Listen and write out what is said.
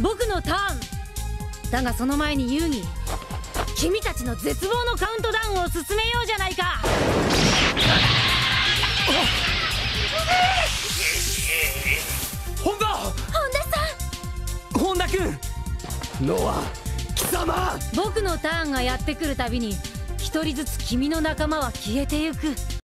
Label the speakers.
Speaker 1: 僕のターン。だがその前に遊戯君たちの絶望のカウントダウンを進めようじゃないか。
Speaker 2: 本田。
Speaker 1: 本田さ
Speaker 2: 本田君。ノア貴様。
Speaker 1: 僕のターンがやってくるたびに一人ずつ君の仲間は消えてゆく。